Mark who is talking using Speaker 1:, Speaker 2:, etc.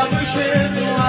Speaker 1: I'll be sure to